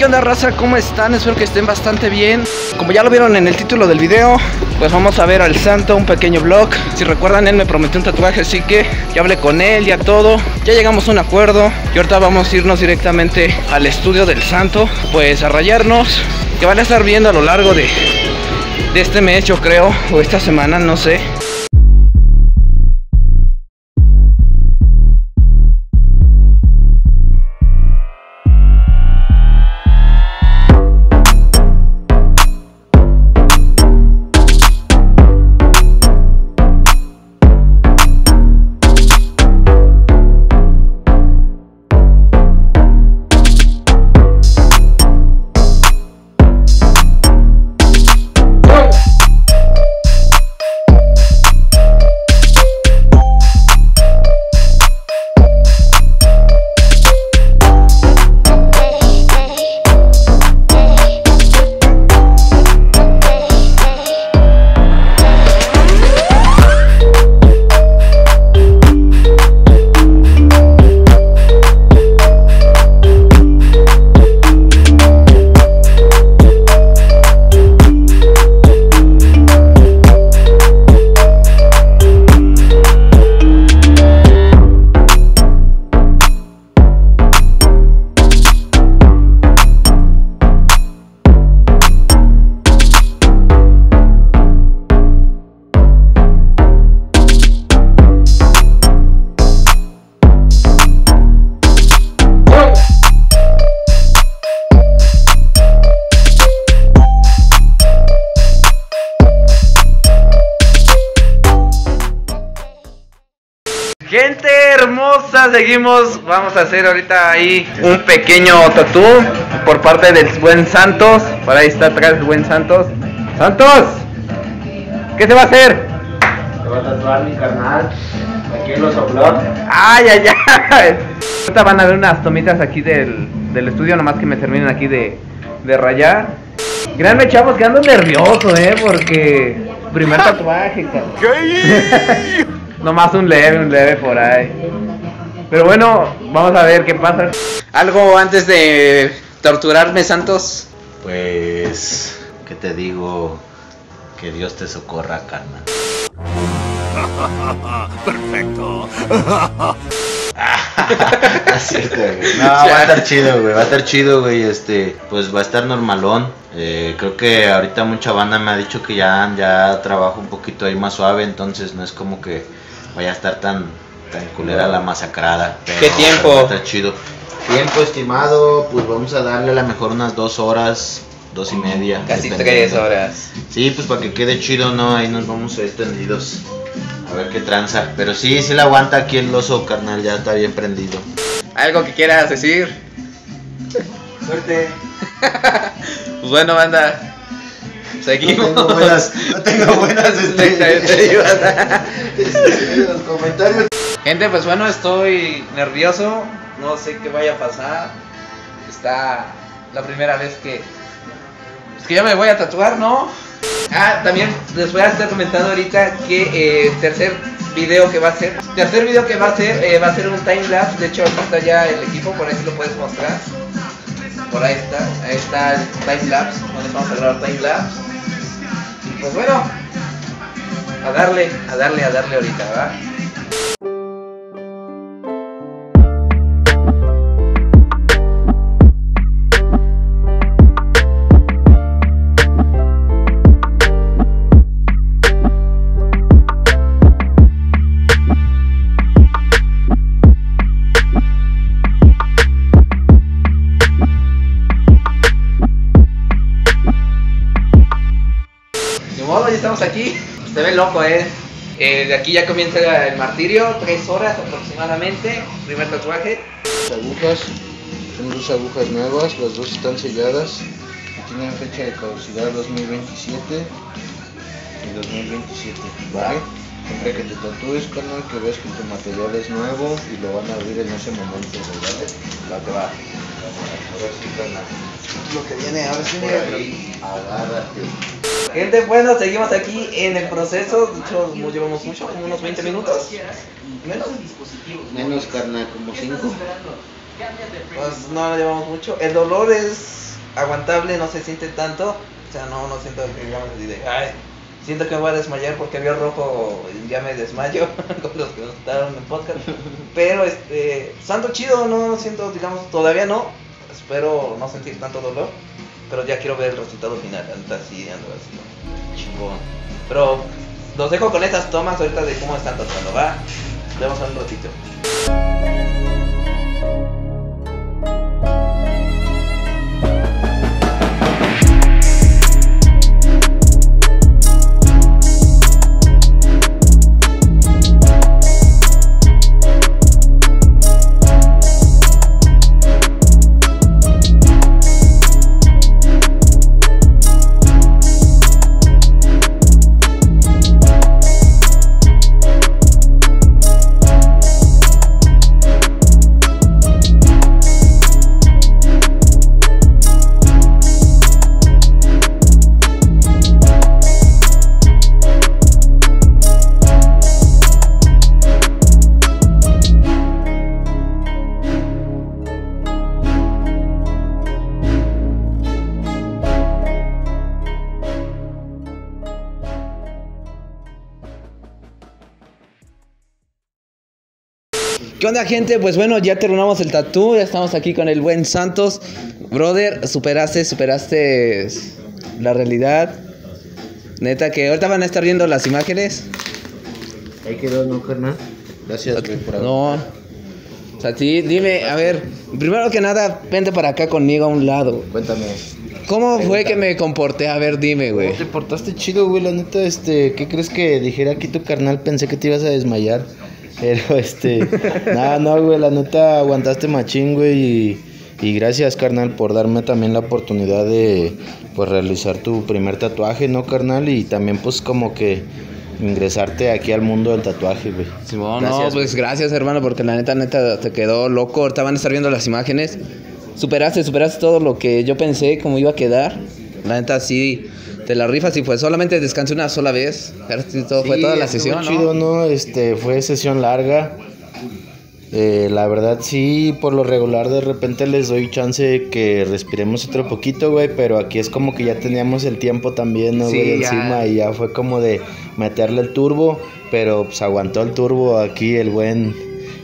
¿qué onda raza? ¿Cómo están? Espero que estén bastante bien. Como ya lo vieron en el título del video, pues vamos a ver al santo, un pequeño vlog. Si recuerdan, él me prometió un tatuaje, así que ya hablé con él, ya todo. Ya llegamos a un acuerdo y ahorita vamos a irnos directamente al estudio del santo, pues a rayarnos, que van a estar viendo a lo largo de, de este mes, yo creo, o esta semana, no sé. Seguimos. Vamos a hacer ahorita ahí un pequeño tatú por parte del buen Santos. Por ahí está atrás el buen Santos. ¡Santos! ¿Qué se va a hacer? Te va a tatuar mi carnal. Aquí en los Oblog. ¡Ay, ay, ay! Ahorita van a ver unas tomitas aquí del, del estudio, nomás que me terminen aquí de, de rayar. Créanme, chavos, que ando nervioso, eh, porque primer tatuaje, cabrón. Nomás un leve, un leve por ahí. Pero bueno, vamos a ver qué pasa. ¿Algo antes de torturarme, Santos? Pues, ¿qué te digo? Que Dios te socorra, carnal. Perfecto. Es cierto, güey. No, va a estar chido, güey. Va a estar chido, güey. Este, pues va a estar normalón. Eh, creo que ahorita mucha banda me ha dicho que ya, ya trabajo un poquito ahí más suave, entonces no es como que vaya a estar tan, tan culera la masacrada. pero ¿Qué tiempo? Estar chido. Tiempo estimado, pues vamos a darle a lo mejor unas dos horas, dos y media. Casi tres horas. Sí, pues para que quede chido, ¿no? Ahí nos vamos a ir tendidos. A ver qué tranza. Pero sí, sí la aguanta aquí el oso, carnal. Ya está bien prendido. ¿Algo que quieras decir? Suerte. Pues bueno, banda. Seguimos. No tengo buenas, no tengo buenas este, los comentarios. Gente, pues bueno, estoy nervioso. No sé qué vaya a pasar. Está la primera vez que. Pues que ya me voy a tatuar, ¿no? Ah, también les voy a estar comentando ahorita que eh, tercer video que va a ser. Tercer video que va a ser eh, va a ser un time lapse. De hecho, aquí está ya el equipo, por ahí lo puedes mostrar. Por ahí está, ahí está el time lapse. Donde vamos a grabar time lapse. Y pues bueno, a darle, a darle, a darle ahorita, ¿verdad? Estamos aquí. Se ve loco, ¿eh? Eh, de aquí ya comienza el martirio, tres horas aproximadamente. Primer tatuaje. agujas, son dos agujas nuevas, las dos están selladas y tienen fecha de caducidad 2027 y 2027, ¿vale? Siempre que te tatúes, carnal, que ves que tu material es nuevo y lo van a abrir en ese momento, ¿vale? Va que va. Lo que viene, ahora sí, agárrate. Gente, bueno, seguimos aquí en el proceso. De hecho, nos llevamos mucho, como unos 20 minutos. Menos. Menos, carnal, como cinco. Pues no lo llevamos mucho. El dolor es aguantable, no se siente tanto. O sea, no, no siento que digamos así de, ay, siento que me voy a desmayar porque vio rojo y ya me desmayo con los que nos estaban en podcast. Pero este, santo chido, no siento, digamos, todavía no. Espero no sentir tanto dolor. Pero ya quiero ver el resultado final. Anda así, ando así, chingón. Pero los dejo con estas tomas ahorita de cómo están tratando, va. Nos vemos en un ratito. Onda, gente? Pues bueno, ya terminamos el tatú. Ya estamos aquí con el buen Santos. Brother, superaste, superaste la realidad. Neta, que ahorita van a estar viendo las imágenes. Ahí quedó, ¿no, carnal? Gracias, güey, por No. O sea, sí, dime, a ver, primero que nada, vente para acá conmigo a un lado. Cuéntame. ¿Cómo fue que me comporté? A ver, dime, güey. ¿Cómo te portaste chido, güey? La neta, este, ¿qué crees que dijera aquí tu carnal? Pensé que te ibas a desmayar. Pero, este, nada, no, güey, la neta, aguantaste machín, güey. Y, y gracias, carnal, por darme también la oportunidad de, pues, realizar tu primer tatuaje, ¿no, carnal? Y también, pues, como que ingresarte aquí al mundo del tatuaje, güey. Simón, no, Gracias, pues gracias, hermano, porque la neta, neta, te quedó loco. Ahorita van a estar viendo las imágenes. Superaste, superaste todo lo que yo pensé, cómo iba a quedar. La neta, sí, te la rifas y pues solamente descansé una sola vez. Pero sí, todo, fue Sí, toda la sesión, ¿no? chido, ¿no? Este, fue sesión larga. Eh, la verdad sí, por lo regular de repente les doy chance que respiremos otro poquito, güey, pero aquí es como que ya teníamos el tiempo también, ¿no, Sí, güey? ya. Encima y ya fue como de meterle el turbo, pero pues aguantó el turbo aquí el buen,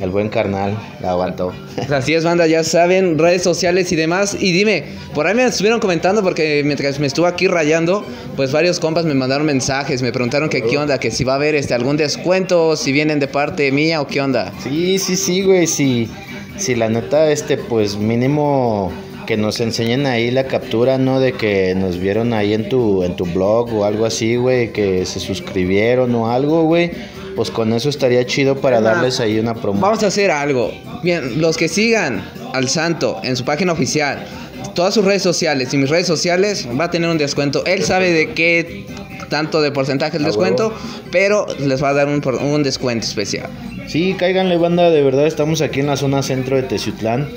el buen carnal, la aguantó. Así es, banda, ya saben, redes sociales y demás. Y dime, por ahí me estuvieron comentando porque mientras me estuve aquí rayando, pues varios compas me mandaron mensajes, me preguntaron que qué onda, que si va a haber este algún descuento, si vienen de parte mía o qué onda. Sí, sí, sí, güey, sí. Si la neta, este, pues mínimo que nos enseñen ahí la captura, ¿no? De que nos vieron ahí en tu, en tu blog o algo así, güey, que se suscribieron o algo, güey. Pues con eso estaría chido para darles ahí una promo. Vamos a hacer algo. Bien, los que sigan al santo en su página oficial, todas sus redes sociales y mis redes sociales, va a tener un descuento. Él sabe de qué tanto de porcentaje el descuento, pero les va a dar un descuento especial. Sí, cáiganle banda, de verdad estamos aquí en la zona centro de Teciutlán.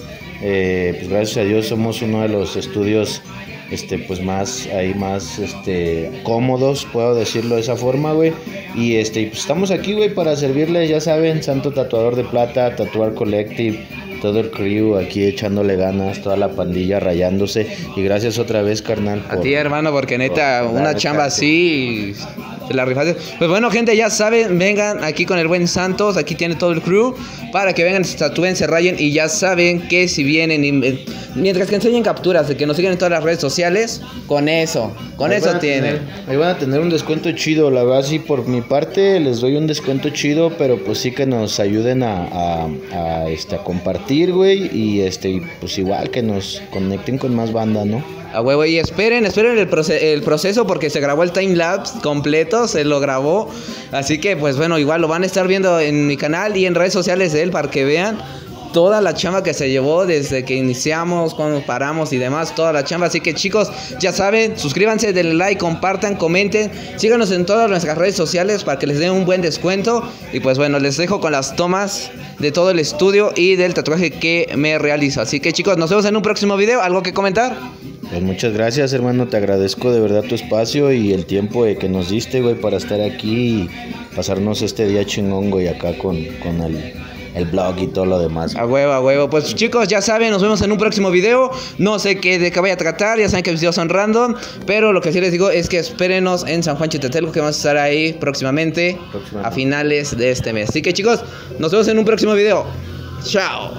Eh, pues gracias a Dios somos uno de los estudios este pues más ahí más este cómodos, puedo decirlo de esa forma, güey. Y este pues estamos aquí, güey, para servirles, ya saben, Santo Tatuador de Plata, Tatuar Collective, todo el crew aquí echándole ganas, toda la pandilla rayándose y gracias otra vez, carnal. A por- ti, hermano, porque neta, por una chamba así, te la rifaste. Pues bueno, gente, ya saben, vengan aquí con el buen Santos, aquí tiene todo el crew, para que vengan, se tatúen, se rayen y ya saben que si vienen, y- eh, mientras que enseñen capturas, de que nos sigan en todas las redes sociales, con eso, con Ahí eso tienen. tener- ahí van a tener un descuento chido, la verdad sí, por mi parte les doy un descuento chido, pero pues sí que nos ayuden a, a- a, este, a compartir, güey, y este, pues igual que nos conecten con más banda, ¿no? A huevo, y esperen, esperen el, proce- el proceso porque se grabó el timelapse completo, se lo grabó. Así que, pues bueno, igual lo van a estar viendo en mi canal y en redes sociales de él para que vean toda la chamba que se llevó desde que iniciamos, cuando paramos y demás, toda la chamba. Así que, chicos, ya saben, suscríbanse, denle like, compartan, comenten, síganos en todas nuestras redes sociales para que les den un buen descuento. Y pues bueno, les dejo con las tomas de todo el estudio y del tatuaje que me realizo. Así que, chicos, nos vemos en un próximo video. ¿Algo que comentar? Pues muchas gracias, hermano, te agradezco de verdad tu espacio y el tiempo eh, que nos diste, güey, para estar aquí y pasarnos este día chingón, güey, acá con, con el, el blog y todo lo demás. A huevo, a huevo. Pues chicos, ya saben, nos vemos en un próximo video. No sé qué de qué vaya a tratar, ya saben que mis videos son random. Pero lo que sí les digo es que espérenos en San Juan Chitetelco, que vamos a estar ahí próximamente, Próximamente. a finales de este mes. Así que chicos, nos vemos en un próximo video. Chao.